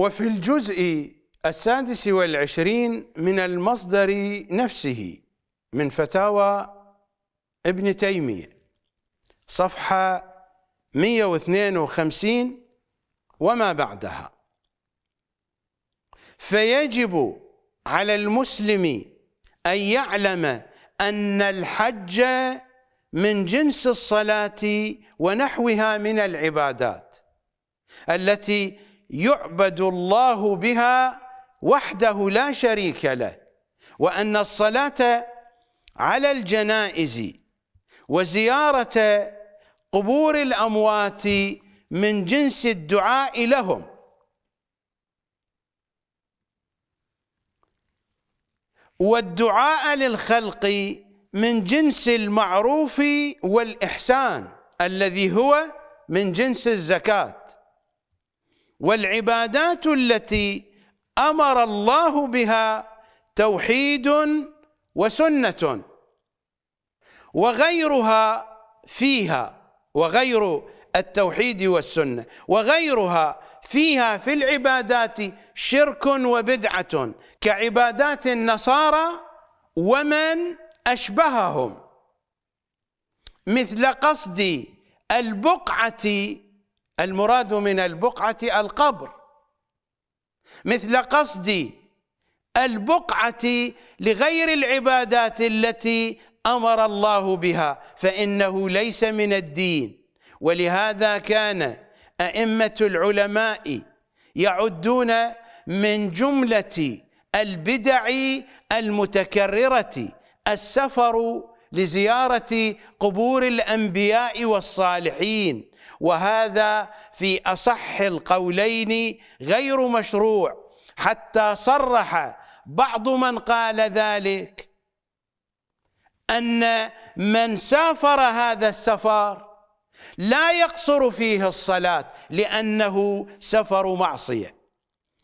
وفي الجزء السادس والعشرين من المصدر نفسه من فتاوى ابن تيمية صفحة 152 وما بعدها. فيجب على المسلم أن يعلم أن الحج من جنس الصلاة ونحوها من العبادات التي يعبد الله بها وحده لا شريك له وأن الصلاة على الجنائز وزيارة قبور الأموات من جنس الدعاء لهم. والدعاء للخلق من جنس المعروف والإحسان الذي هو من جنس الزكاة. والعبادات التي أمر الله بها توحيد وسنة وغيرها فيها وغير التوحيد والسنة وغيرها فيها في العبادات شرك وبدعة كعبادات النصارى ومن أشبههم مثل قصد البقعة المراد من البقعة القبر. مثل قصد البقعة لغير العبادات التي أمر الله بها فإنه ليس من الدين. ولهذا كان أئمة العلماء يعدون من جملة البدع المتكررة السفر لزيارة قبور الأنبياء والصالحين. وهذا في أصح القولين غير مشروع حتى صرح بعض من قال ذلك أن من سافر هذا السفر لا يقصر فيه الصلاة لأنه سفر معصية.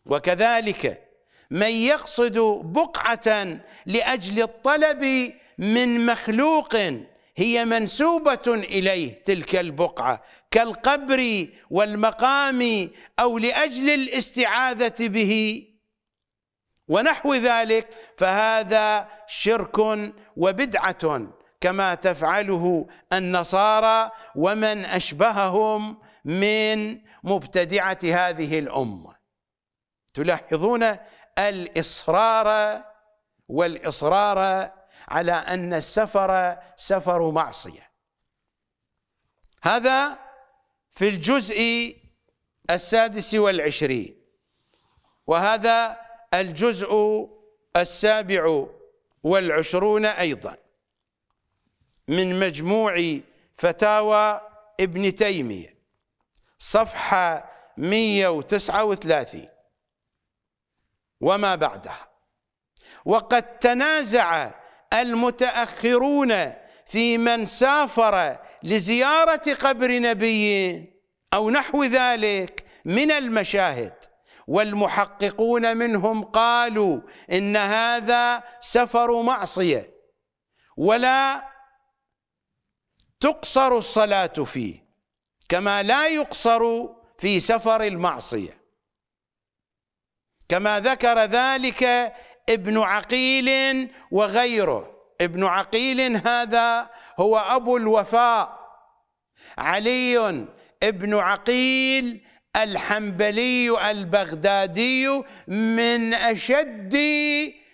وكذلك من يقصد بقعة لأجل الطلب من مخلوق هي منسوبة إليه تلك البقعة كالقبر والمقام أو لأجل الاستعاذة به. ونحو ذلك فهذا شرك وبدعة كما تفعله النصارى ومن أشبههم من مبتدعة هذه الأمة. تلاحظون الإصرار والإصرار على أن السفر سفر معصية. هذا في الجزء السادس والعشرين وهذا الجزء السابع والعشرون أيضا من مجموع فتاوى ابن تيمية صفحة 139 وما بعدها. وقد تنازع المتأخرون في من سافر لزيارة قبر نبي أو نحو ذلك من المشاهد. والمحققون منهم قالوا إن هذا سفر معصية ولا تقصر الصلاة فيه كما لا يقصر في سفر المعصية. كما ذكر ذلك ابن عقيل وغيره. ابن عقيل هذا هو أبو الوفاء. علي ابن عقيل الحنبلي البغدادي من أشد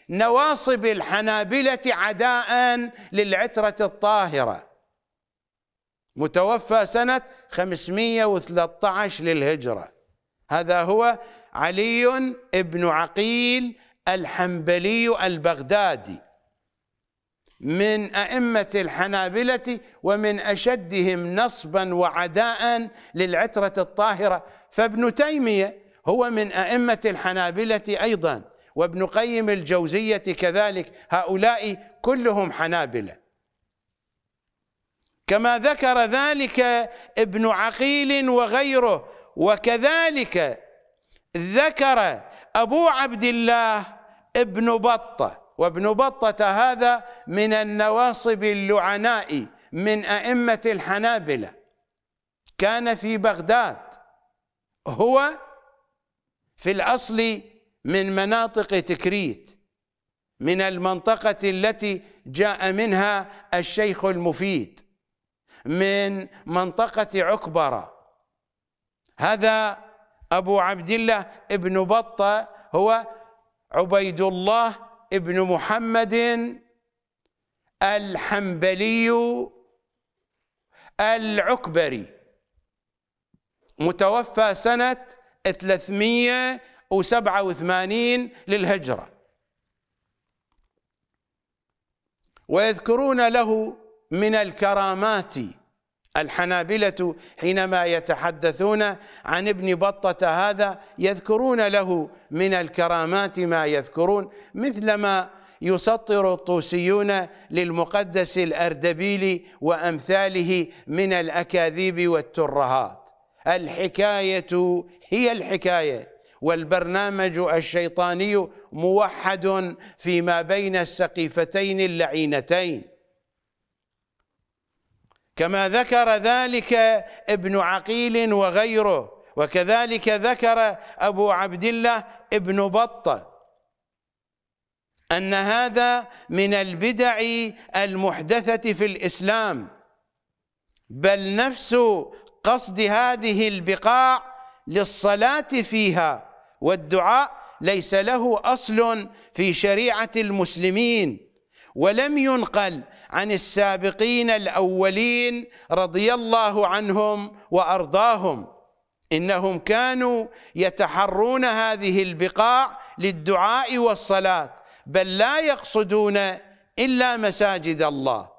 نواصب الحنابلة عداء للعترة الطاهرة. متوفى سنة 513 للهجرة. هذا هو علي بن عقيل الحنبلي البغدادي من أئمة الحنابلة ومن أشدهم نصبا وعداء للعترة الطاهرة. فابن تيمية هو من أئمة الحنابلة أيضا وابن قيم الجوزية كذلك. هؤلاء كلهم حنابلة. كما ذكر ذلك ابن عقيل وغيره وكذلك ذكر أبو عبد الله ابن بطة وابن بطة هذا من النواصب اللعناء من أئمة الحنابلة. كان في بغداد هو في الأصل من مناطق تكريت من المنطقة التي جاء منها الشيخ المفيد من منطقة عكبرة. هذا أبو عبد الله ابن بطة هو عبيد الله ابن محمد الحنبلي العكبري. متوفى سنة 387 للهجرة. ويذكرون له من الكرامات الحنابلة حينما يتحدثون عن ابن بطة هذا يذكرون له من الكرامات ما يذكرون مثلما يسطر الطوسيون للمقدس الأردبيلي وأمثاله من الأكاذيب والترهات. الحكاية هي الحكاية والبرنامج الشيطاني موحد فيما بين السقيفتين اللعينتين. كما ذكر ذلك ابن عقيل وغيره وكذلك ذكر أبو عبد الله ابن بطة. أن هذا من البدع المحدثة في الإسلام. بل نفس قصد هذه البقاع للصلاة فيها والدعاء ليس له أصل في شريعة المسلمين. ولم ينقل عن السابقين الأولين رضي الله عنهم وأرضاهم. إنهم كانوا يتحرون هذه البقاع للدعاء والصلاة بل لا يقصدون إلا مساجد الله.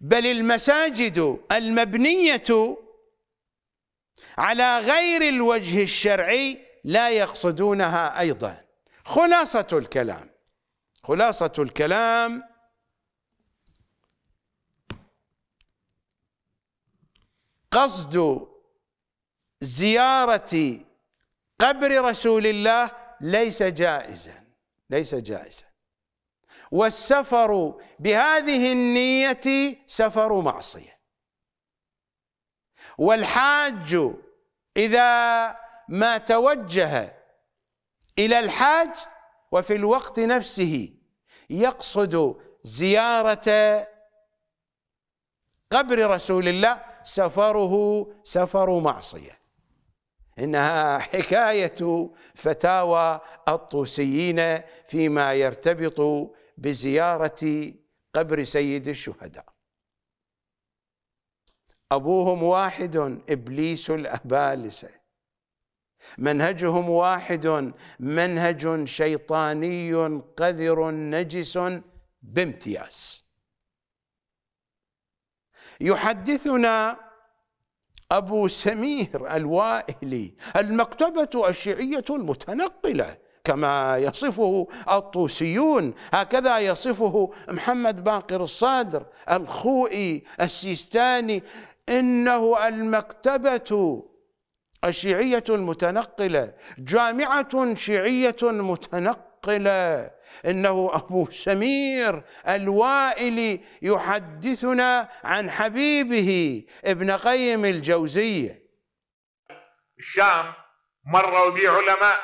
بل المساجد المبنية على غير الوجه الشرعي لا يقصدونها أيضا. خلاصة الكلام. خلاصة الكلام. قصد زيارة قبر رسول الله ليس جائزا ليس جائزا. والسفر بهذه النية سفر معصية. والحاج إذا ما توجه إلى الحاج وفي الوقت نفسه يقصد زيارة قبر رسول الله سفره سفر معصية. إنها حكاية فتاوى الطوسيين فيما يرتبط بزيارة قبر سيد الشهداء. أبوهم واحد إبليس الأبالسة. منهجهم واحد منهج شيطاني قذر نجس بامتياز. يحدثنا أبو سمير الوائلي المكتبة الشيعية المتنقلة كما يصفه الطوسيون هكذا يصفه محمد باقر الصادر الخوئي السيستاني. إنه المكتبة الشيعية المتنقلة جامعة شيعية متنقلة. إنه أبو سمير الوائلي يحدثنا عن حبيبه ابن قيم الجوزيه الشام مروا بي علماء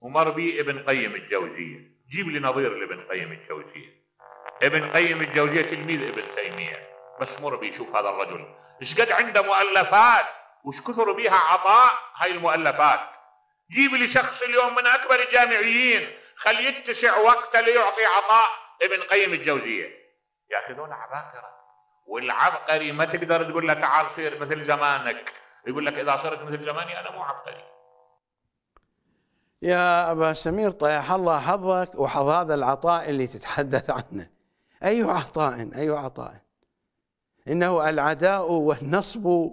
ومر بي ابن قيم الجوزيه جيب لي نظير لابن قيم الجوزيه ابن قيم الجوزيه تلميذ ابن تيمية. بس مر بي شوف هذا الرجل. إيش قد عنده مؤلفات؟ وش كثر بيها عطاء هاي المؤلفات. جيب لي شخص اليوم من أكبر الجامعيين خل يتسع وقته ليعطي عطاء ابن قيم الجوزية. ياخذون عباقرة. والعبقري ما تقدر تقول له تعال صير مثل زمانك. يقول لك إذا صرت مثل زماني أنا مو عبقري. يا أبا سمير طيح الله حظك وحظ هذا العطاء اللي تتحدث عنه. أي عطاء؟ أي عطاء؟ إنه العداء والنصب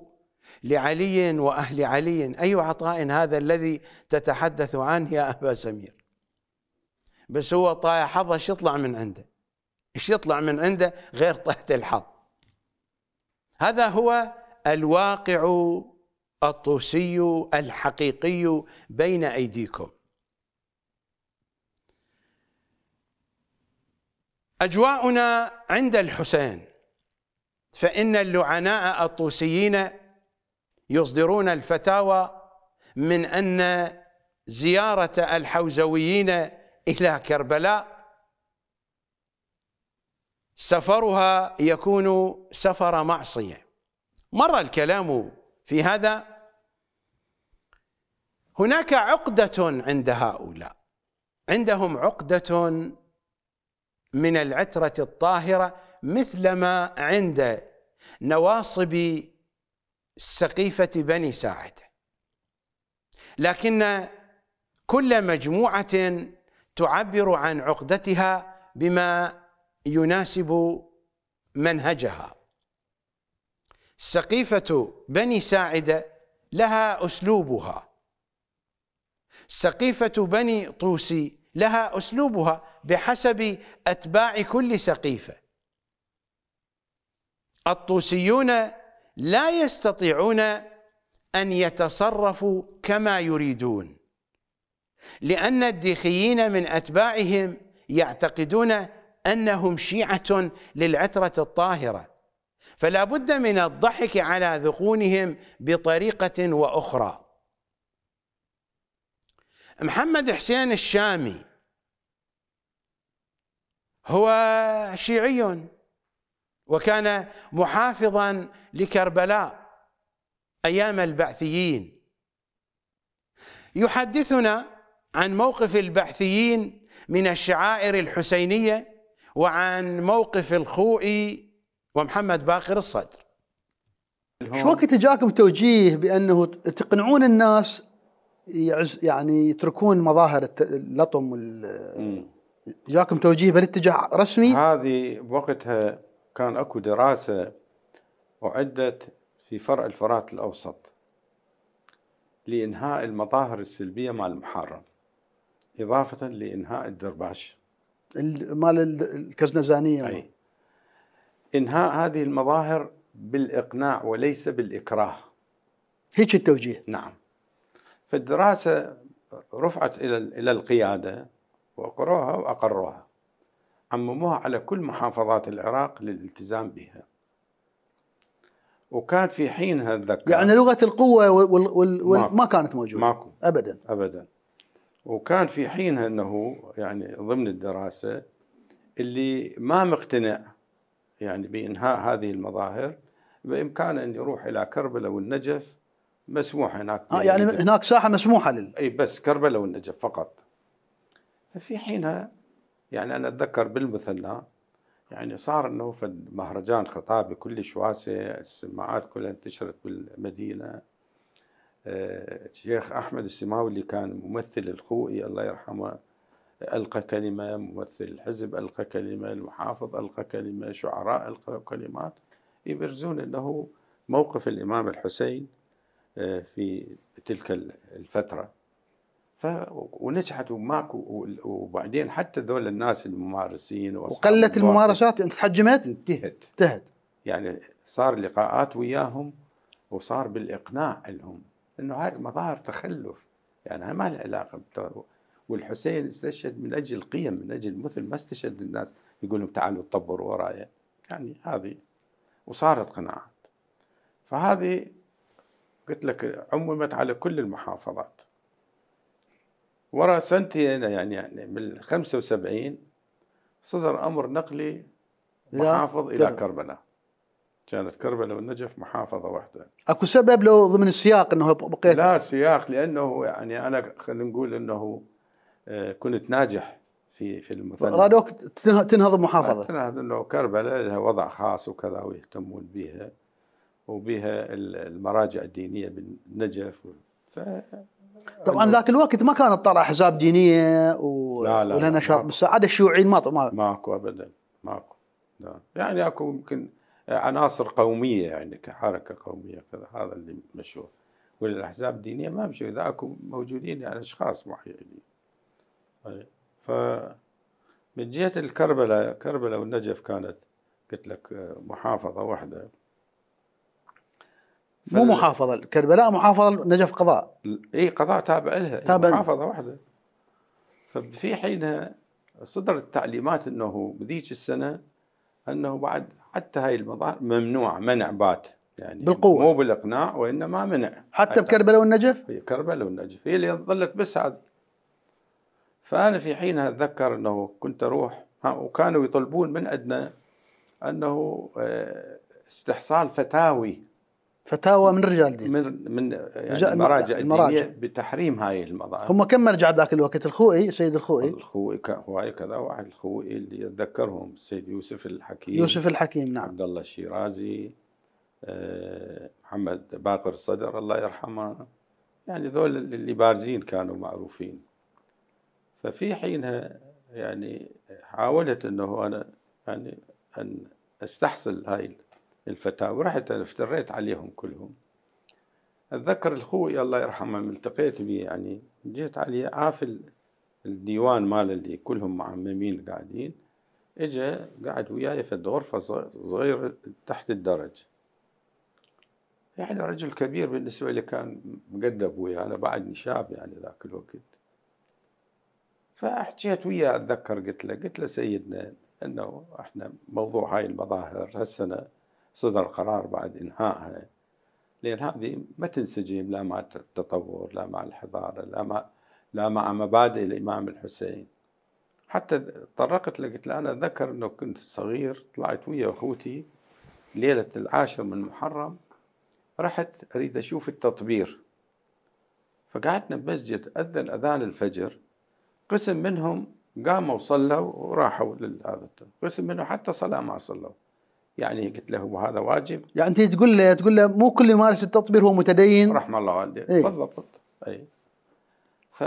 لعلي وأهل علي. أي عطاء هذا الذي تتحدث عنه يا أبا سمير؟ بس هو طايح حظه إيش يطلع من عنده؟ إيش يطلع من عنده غير طيحة الحظ؟ هذا هو الواقع الطوسي الحقيقي بين أيديكم. أجواؤنا عند الحسين فإن اللعناء الطوسيين يصدرون الفتاوى من أن زيارة الحوزويين إلى كربلاء سفرها يكون سفر معصية. مر الكلام في هذا؟ هناك عقدة عند هؤلاء. عندهم عقدة من العترة الطاهرة مثلما عند نواصب سقيفة بني ساعدة لكن كل مجموعة تعبر عن عقدتها بما يناسب منهجها. سقيفة بني ساعدة لها أسلوبها. سقيفة بني طوسي لها أسلوبها بحسب أتباع كل سقيفة. الطوسيون لا يستطيعون أن يتصرفوا كما يريدون لأن الديخيين من أتباعهم يعتقدون أنهم شيعة للعترة الطاهرة فلا بد من الضحك على ذقونهم بطريقة وأخرى. محمد حسين الشامي هو شيعي. وكان محافظا لكربلاء أيام البعثيين. يحدثنا عن موقف البعثيين من الشعائر الحسينية وعن موقف الخوئي ومحمد باقر الصدر. شو وقت جاكم توجيه بأنه تقنعون الناس يعني يتركون مظاهر اللطم جاكم توجيه بالاتجاه رسمي؟ هذه بوقتها كان أكو دراسة أعدت في فرع الفرات الأوسط لإنهاء المظاهر السلبية مال المحرم إضافة لإنهاء الدرباش. مال الكزنزانيه أي. إنهاء هذه المظاهر بالإقناع وليس بالإكراه. هيك التوجيه. نعم. فالدراسة رفعت إلى إلى القيادة وقروها وأقروها. عمموها على كل محافظات العراق للالتزام بها. وكان في حينها اتذكر يعني لغة القوة وال وال وال ما كانت موجودة. ماكو. ابدا. ابدا. وكان في حينها أنه يعني ضمن الدراسة اللي ما مقتنع يعني بإنهاء هذه المظاهر بامكانه أن يروح إلى كربلاء والنجف مسموح هناك آه يعني هناك ساحة مسموحة لل إي بس كربلاء والنجف فقط. ففي حينها يعني أنا أتذكر بالمثنى يعني صار إنه في مهرجان خطابي كلش واسع السماعات كلها انتشرت بالمدينة. الشيخ أحمد السماوي اللي كان ممثل الخوئي الله يرحمه ألقى كلمة ممثل الحزب ألقى كلمة المحافظ ألقى كلمة شعراء القى كلمات. يبرزون إنه موقف الإمام الحسين في تلك الفترة. ف ونجحت وماكو وبعدين حتى ذول الناس الممارسين وقلت الممارسات أنت تحجمت؟ انتهت. انتهت. يعني صار لقاءات وياهم وصار بالإقناع لهم إنه هذه مظاهر تخلف. يعني ما لها علاقة والحسين استشهد من أجل قيم من أجل مثل ما استشهد الناس يقولون تعالوا طبروا ورايا يعني هذه وصارت قناعات. فهذه قلت لك عممت على كل المحافظات. ورا سنتين يعني يعني بال 75 صدر أمر نقلي محافظ إلى كربلاء. كانت كربلاء والنجف محافظة واحدة. أكو سبب لو ضمن السياق إنه بقيت؟ لا سياق لأنه يعني أنا خلينا نقول إنه كنت ناجح في في المثنى رادوك تنهض المحافظه تنهض إنه كربلاء لها وضع خاص وكذا ويهتمون بها وبها المراجع الدينية بالنجف ف طبعا ذاك الوقت ما كانت طلع احزاب دينية و... لا لا ولا نشاط بالسعاده الشيوعيين ما ما ماكو ابدا ماكو. لا. يعني أكو يمكن عناصر قومية يعني كحركة قومية كذا هذا اللي مشهور. والأحزاب الدينية ما مشوا إذا أكو موجودين يعني أشخاص معينين طيب. ف من جهة الكربلاء كربلاء والنجف كانت قلت لك محافظة واحدة. مو محافظة كربلاء محافظة نجف قضاء. إي قضاء تابع لها تابع محافظة واحدة. ففي حينها صدرت تعليمات إنه بذيك السنة إنه بعد حتى هاي المظاهر ممنوع منع بات. يعني بالقوة. مو بالإقناع وإنما منع. حتى بكربلاء والنجف؟ هي كربلاء والنجف. هي اللي ظلت بس هذه. فأنا في حينها أتذكر إنه كنت أروح وكانوا يطلبون من عندنا إنه آه، استحصال فتاوي. فتاوى من رجال الدين من من يعني الم- المراجع المراجع. بتحريم هاي المظاهر. هم كم مرجع ذاك الوقت؟ الخوئي سيد الخوئي. الخوي ك- هواي كذا واحد الخوي اللي اتذكرهم السيد يوسف الحكيم. يوسف الحكيم نعم. عبد الله الشيرازي آه، محمد باقر الصدر الله يرحمه. يعني ذول اللي بارزين كانوا معروفين. ففي حينها يعني حاولت إنه أنا يعني أن أستحصل هاي الفتاوى رحت افتريت عليهم كلهم. أتذكر الخوي الله يرحمه التقيت به يعني جيت عليه عافل الديوان مال اللي كلهم معممين قاعدين اجى قاعد وياي في غرفة صغيرة تحت الدرج. يعني رجل كبير بالنسبة لي كان مقدب وياه أنا بعدني شاب يعني ذاك الوقت. فحكيت وياه أتذكر قلت له قلت له سيدنا أنه إحنا موضوع هاي المظاهر هالسنة صدر قرار بعد إنهائها. لأن هذه ما تنسجم لا مع التطور لا مع الحضارة لا مع لا مع مبادئ الإمام الحسين. حتى طرقت له قلت له أنا أتذكر أنه كنت صغير طلعت ويا أخوتي ليلة العاشر من محرم رحت أريد أشوف التطبير. فقعدنا بمسجد أذن أذان الفجر قسم منهم قاموا وصلوا وراحوا لهذا قسم منهم حتى صلاة ما صلوا. يعني قلت له هذا واجب. يعني أنت تقول له تقول له مو كل يمارس التطبير هو متدين. رحم الله والديه. إيه. بالضبط. اي ف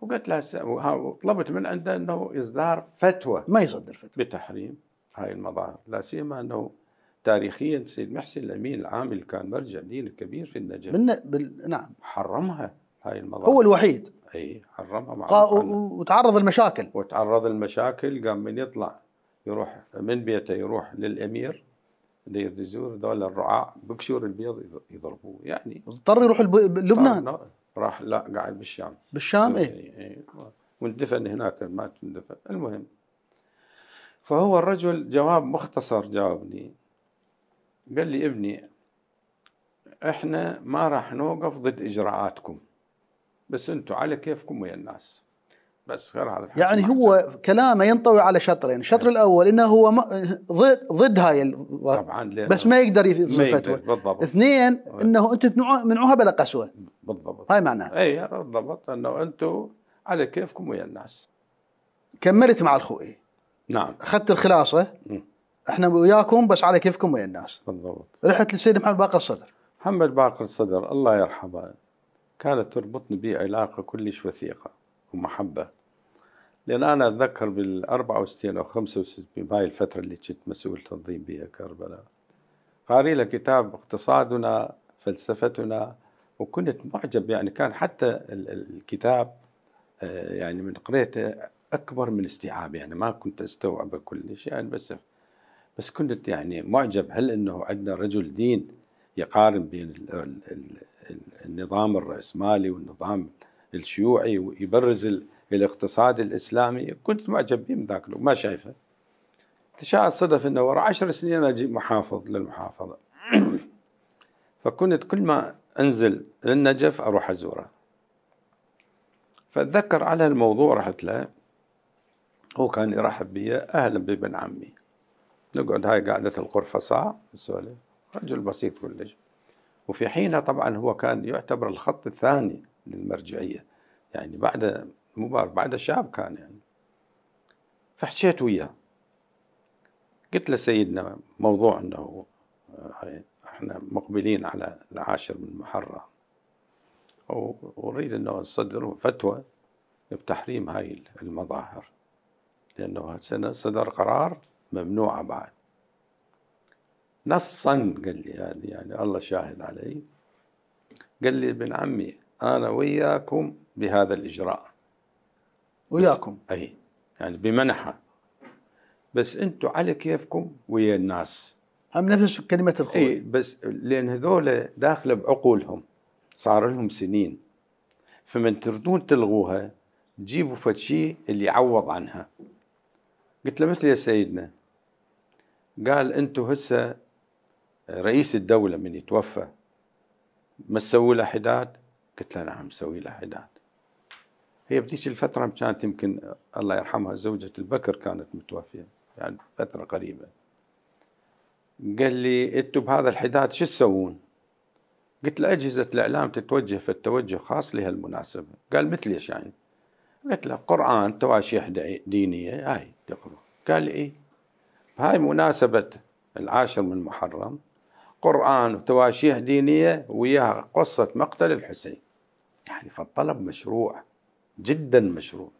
وقلت له وطلبت من عنده إنه اصدار فتوى. ما يصدر فتوى. بتحريم هاي المظاهر. لا سيما إنه تاريخيا سيد محسن الأمين العامل كان مرجع ديني كبير في النجف. بالن... بال... نعم. حرمها هاي المظاهر. هو الوحيد. اي حرمها قا... و... عنه. وتعرض المشاكل. وتعرض المشاكل قام من يطلع يروح من بيته يروح للأمير. اللي يزور ذول الرعاع بكشور البيض يضربوه. يعني اضطر يروح الب... لبنان. راح لا قاعد بالشام. بالشام إيه. إيه، إيه. واندفن هناك ما تندفن. المهم. فهو الرجل جواب مختصر جاوبني. قال لي ابني إحنا ما راح نوقف ضد إجراءاتكم بس أنتم على كيفكم ويا الناس. بس غير هذا يعني هو كلامه ينطوي على شطرين. الشطر الأول إنه هو. ضد ضد هاي ال... طبعا بس ما يقدر يصدر يقدر، فتوى. بالضبط. اثنين إنه أنتم تمنعوها منعوها بلا قسوة. بالضبط. هاي معناها اي بالضبط. إنه أنتم على كيفكم ويا الناس. كملت مع الخوئي نعم. أخذت الخلاصة. مم. إحنا وياكم بس على كيفكم ويا الناس. بالضبط. رحت للسيد محمد باقر الصدر. محمد باقر الصدر الله يرحمه كانت تربطني به علاقة كلش وثيقة ومحبة. لأن أنا أتذكر بال 64 أو 65 بهاي الفترة اللي كنت مسؤول تنظيم بها كربلاء. قاري له كتاب اقتصادنا فلسفتنا وكنت معجب يعني كان حتى ال- ال- الكتاب آه، يعني من قريته أكبر من استيعاب يعني ما كنت أستوعبه كلش يعني بس بس كنت يعني معجب. هل إنه عندنا رجل دين يقارن بين ال- ال- ال- ال- النظام الرأسمالي والنظام الشيوعي ويبرز ال- الاقتصاد الإسلامي كنت معجب به من ذاك الوقت ما شايفه. تشاء الصدف إنه ورا عشر سنين أجي محافظ للمحافظة. فكنت كل ما أنزل للنجف أروح أزوره. فأتذكر على الموضوع رحت له. هو كان يرحب بي أهلا بابن عمي. نقعد هاي قعدة الغرفة ساعة نسولف. رجل بسيط كلش. وفي حينها طبعا هو كان يعتبر الخط الثاني للمرجعية. يعني بعد مبارك بعد شاب كان يعني. فحكيت وياه. قلت له سيدنا موضوع إنه آه، إحنا مقبلين على العاشر من محرم. و- ونريد إنه نصدر فتوى بتحريم هاي المظاهر. لأنه هالسنة صدر قرار ممنوعه بعد. نصا قال لي يعني, يعني الله شاهد علي. قال لي ابن عمي أنا وياكم بهذا الإجراء. وياكم. أي يعني بمنحة. بس أنتم على كيفكم ويا الناس. هم نفس كلمة إي الخوئي بس لأن هذول داخله بعقولهم. صار لهم سنين. فمن تردون تلغوها تجيبوا فد شيء اللي يعوض عنها. قلت له مثل يا سيدنا. قال أنتم هسه رئيس الدولة من يتوفى. ما تسوي له حداد؟ قلت له نعم مسوي له حداد. هي بذيك الفترة كانت يمكن الله يرحمها زوجة البكر كانت متوفية يعني فترة قريبة. قال لي أنتم بهذا الحداد شو تسوون؟ قلت له أجهزة الإعلام تتوجه في التوجه خاص لهالمناسبة. قال مثل إيش يعني؟ قلت له قرآن تواشيح دينية هاي تقرأ. قال لي إيه. هاي مناسبة العاشر من محرم قرآن وتواشيح دينية وياها قصة مقتل الحسين. يعني فالطلب مشروع. جدا مشروع.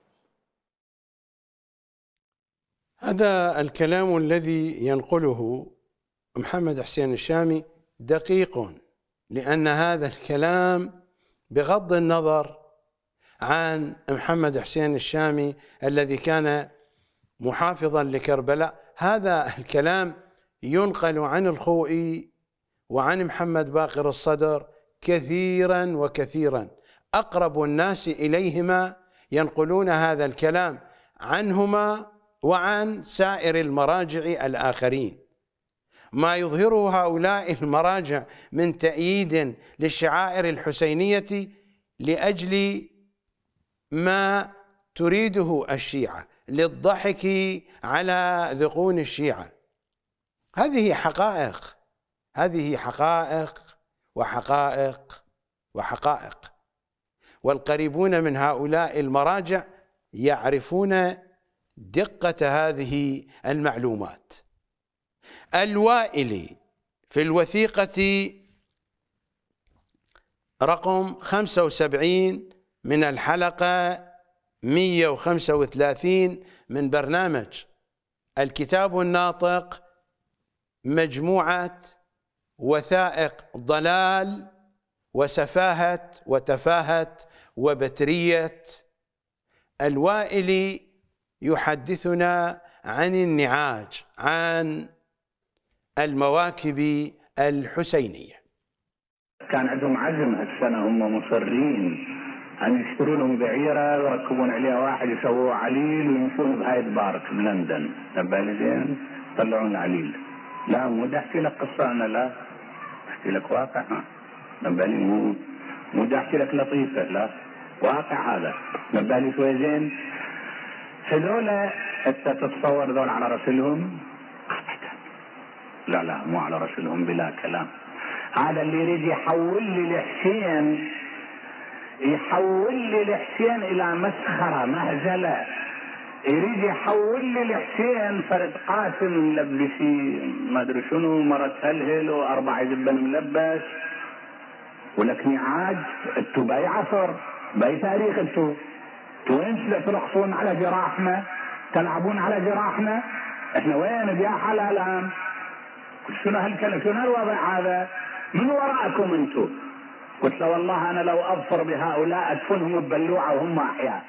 هذا الكلام الذي ينقله محمد حسين الشامي دقيق لأن هذا الكلام بغض النظر عن محمد حسين الشامي الذي كان محافظا لكربلاء. هذا الكلام ينقل عن الخوئي وعن محمد باقر الصدر كثيرا وكثيرا. أقرب الناس إليهما ينقلون هذا الكلام عنهما وعن سائر المراجع الآخرين. ما يظهره هؤلاء المراجع من تأييد للشعائر الحسينية لأجل ما تريده الشيعة للضحك على ذقون الشيعة. هذه حقائق هذه حقائق وحقائق وحقائق. والقريبون من هؤلاء المراجع يعرفون دقة هذه المعلومات. الوائلي في الوثيقة رقم 75 من الحلقة 135 من برنامج الكتاب الناطق مجموعة وثائق ضلال وسفاهة وتفاهة وبترية الوائلي يحدثنا عن النعاج عن المواكب الحسينية. كان عندهم عزم هالسنة هم مصرين. أن يشتروا لهم بعيرة ويركبون عليها واحد يسووه عليل ويمشون بهايد بارك بلندن نبالي زين؟ يطلعون عليل. لا مو أحكي لك قصة أنا لا. أحكي لك واقع. نبالي مو مو أحكي لك لطيفة لا. واقع هذا نبالي شوي زين. هذول أنت تتصور ذول على رسلهم؟ لا لا مو على رسلهم بلا كلام. هذا اللي يريد يحول لي الحسين يحول لي الحسين إلى مسخرة مهزلة. يريد يحول لي الحسين فرد قاسم ملبسي. ما أدري شنو مرة هلهل واربع جبن ملبس. ولك نعاج انتو باي عصر بأي تاريخ انتو انتو وين ترقصون على جراحنا؟ تلعبون على جراحنا؟ إحنا وين يا حلا الان شنو هالكلام؟ شنو هالوضع هذا؟ من وراءكم أنتم؟ قلت له والله أنا لو أظفر بهؤلاء ادفنهم ببلوعه وهم أحياء.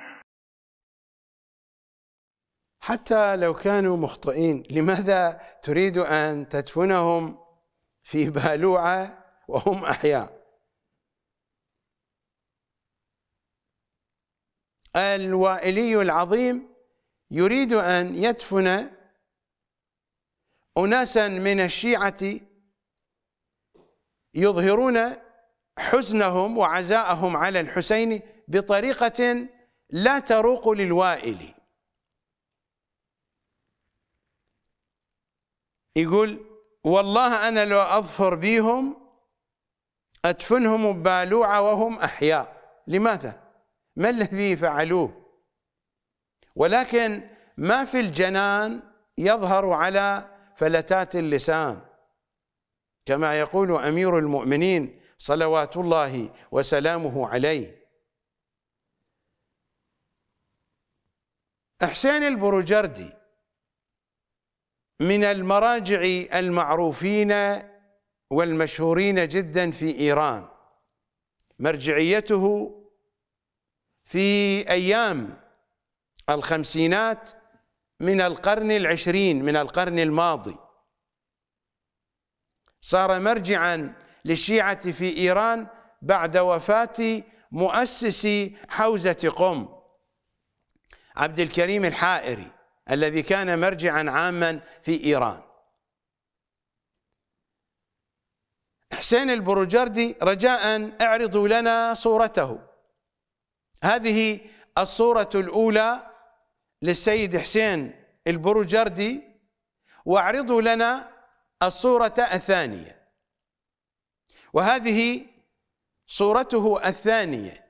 حتى لو كانوا مخطئين لماذا تريد أن تدفنهم في بالوعه وهم أحياء؟ الوائلي العظيم يريد أن يدفن اناسا من الشيعة يظهرون حزنهم وعزاءهم على الحسين بطريقة لا تروق للوائل. يقول والله أنا لو أظفر بهم أدفنهم ببالوعة وهم أحياء. لماذا؟ ما الذي فعلوه؟ ولكن ما في الجنان يظهر على فلتات اللسان. كما يقول أمير المؤمنين صلوات الله وسلامه عليه. حسين البروجردي من المراجع المعروفين والمشهورين جدا في إيران. مرجعيته في أيام الخمسينات من القرن العشرين من القرن الماضي. صار مرجعا للشيعة في إيران بعد وفاة مؤسس حوزة قم عبد الكريم الحائري الذي كان مرجعا عاما في إيران. حسين البروجردي رجاء اعرضوا لنا صورته. هذه الصورة الأولى للسيد حسين البروجردي واعرضوا لنا الصورة الثانية. وهذه صورته الثانية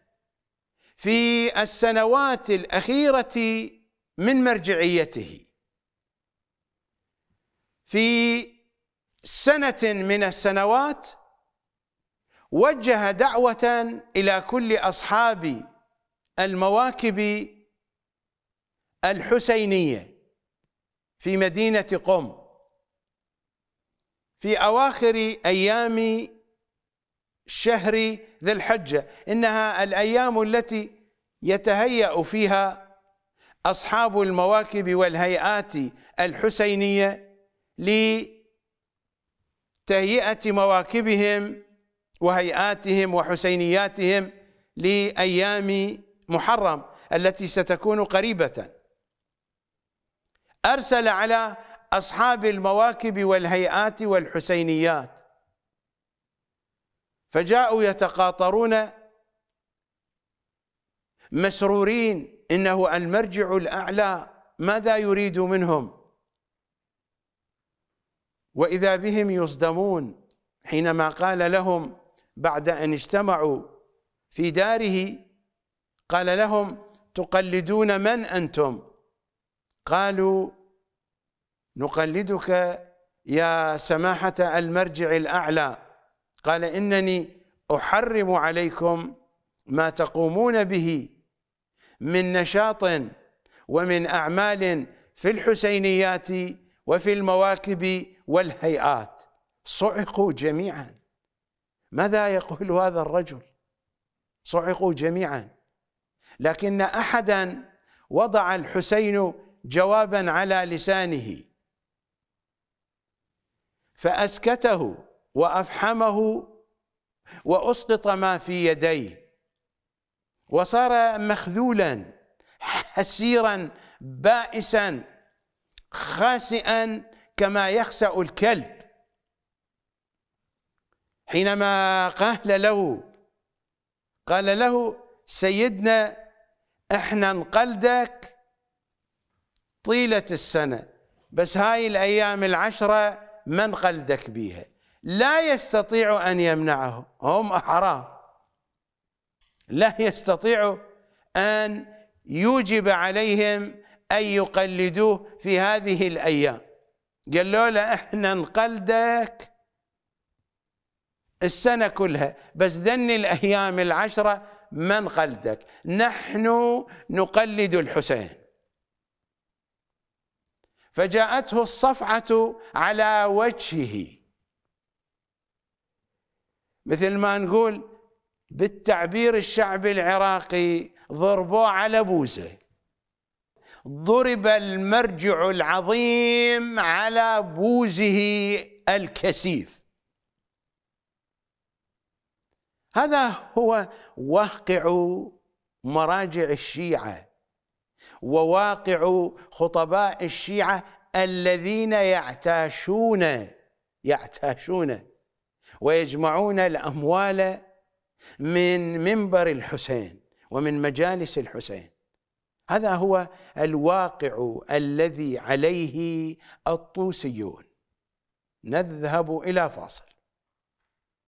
في السنوات الأخيرة من مرجعيته. في سنة من السنوات وجه دعوة إلى كل أصحاب المواكب الحسينية في مدينة قم. في أواخر أيام شهر ذي الحجة إنها الأيام التي يتهيأ فيها أصحاب المواكب والهيئات الحسينية لتهيئة مواكبهم وهيئاتهم وحسينياتهم لأيام محرم التي ستكون قريبة. أرسل على أصحاب المواكب والهيئات والحسينيات. فجاءوا يتقاطرون. مسرورين. إنه المرجع الأعلى. ماذا يريد منهم؟ وإذا بهم يصدمون حينما قال لهم بعد أن اجتمعوا في داره قال لهم تقلدون من أنتم؟ قالوا نقلدك يا سماحة المرجع الأعلى. قال إنني أحرم عليكم ما تقومون به من نشاط ومن أعمال في الحسينيات وفي المواكب والهيئات. صعقوا جميعا. ماذا يقول هذا الرجل؟ صعقوا جميعا. لكن أحدا وضع الحسين جوابا على لسانه. فأسكته وأفحمه وأسقط ما في يديه. وصار مخذولا حسيرا بائسا خاسئا كما يخسأ الكلب. حينما قال له قال له سيدنا إحنا نقلدك طيلة السنة بس هاي الأيام العشرة ما نقلدك بيها. لا يستطيع أن يمنعه هم أحرار. لا يستطيع أن يوجب عليهم أن يقلدوه في هذه الأيام. قال له إحنا نقلدك السنة كلها بس ذني الأيام العشرة ما نقلدك نحن نقلد الحسين. فجاءته الصفعة على وجهه. مثل ما نقول بالتعبير الشعبي العراقي ضربوه على بوزه. ضرب المرجع العظيم على بوزه الكثيف هذا هو واقع مراجع الشيعة وواقع خطباء الشيعة الذين يعتاشون يعتاشون ويجمعون الأموال من منبر الحسين ومن مجالس الحسين. هذا هو الواقع الذي عليه الطوسيون. نذهب إلى فاصل.